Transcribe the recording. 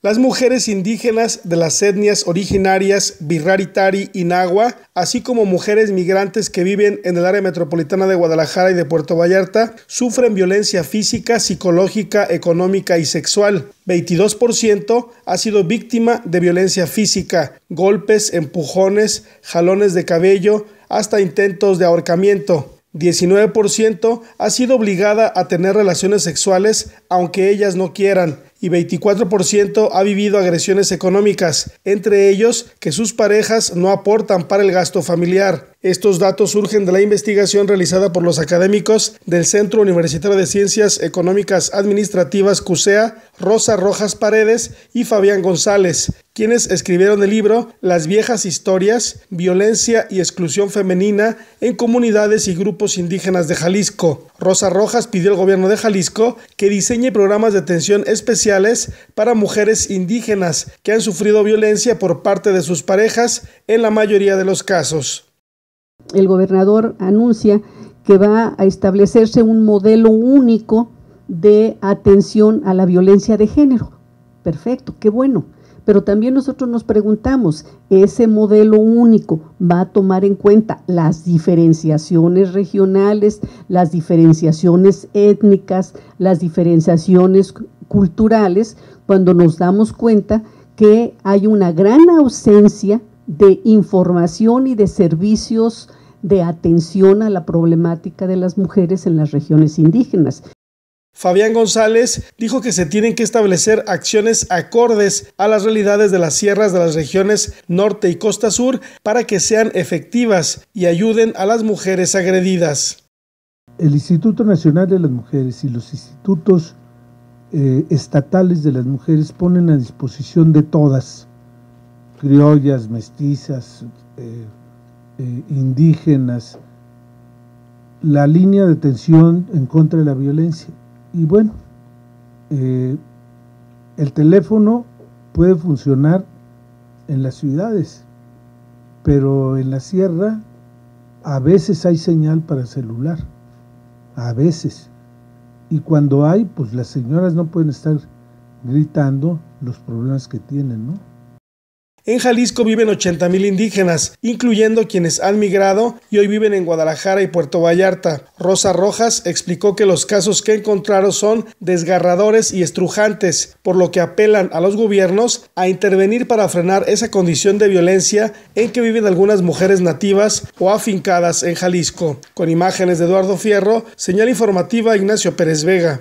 Las mujeres indígenas de las etnias originarias Birraritari y Nahua, así como mujeres migrantes que viven en el área metropolitana de Guadalajara y de Puerto Vallarta, sufren violencia física, psicológica, económica y sexual. 22% ha sido víctima de violencia física, golpes, empujones, jalones de cabello, hasta intentos de ahorcamiento. 19% ha sido obligada a tener relaciones sexuales aunque ellas no quieran y 24% ha vivido agresiones económicas, entre ellos que sus parejas no aportan para el gasto familiar. Estos datos surgen de la investigación realizada por los académicos del Centro Universitario de Ciencias Económicas Administrativas CUSEA, Rosa Rojas Paredes y Fabián González, quienes escribieron el libro Las viejas historias, violencia y exclusión femenina en comunidades y grupos indígenas de Jalisco. Rosa Rojas pidió al gobierno de Jalisco que diseñe programas de atención especiales para mujeres indígenas que han sufrido violencia por parte de sus parejas en la mayoría de los casos el gobernador anuncia que va a establecerse un modelo único de atención a la violencia de género. Perfecto, qué bueno. Pero también nosotros nos preguntamos, ¿ese modelo único va a tomar en cuenta las diferenciaciones regionales, las diferenciaciones étnicas, las diferenciaciones culturales, cuando nos damos cuenta que hay una gran ausencia de información y de servicios de atención a la problemática de las mujeres en las regiones indígenas. Fabián González dijo que se tienen que establecer acciones acordes a las realidades de las sierras de las regiones norte y costa sur para que sean efectivas y ayuden a las mujeres agredidas. El Instituto Nacional de las Mujeres y los institutos eh, estatales de las mujeres ponen a disposición de todas, criollas, mestizas, eh, eh, indígenas, la línea de tensión en contra de la violencia. Y bueno, eh, el teléfono puede funcionar en las ciudades, pero en la sierra a veces hay señal para celular, a veces. Y cuando hay, pues las señoras no pueden estar gritando los problemas que tienen, ¿no? En Jalisco viven 80.000 indígenas, incluyendo quienes han migrado y hoy viven en Guadalajara y Puerto Vallarta. Rosa Rojas explicó que los casos que encontraron son desgarradores y estrujantes, por lo que apelan a los gobiernos a intervenir para frenar esa condición de violencia en que viven algunas mujeres nativas o afincadas en Jalisco. Con imágenes de Eduardo Fierro, señal informativa Ignacio Pérez Vega.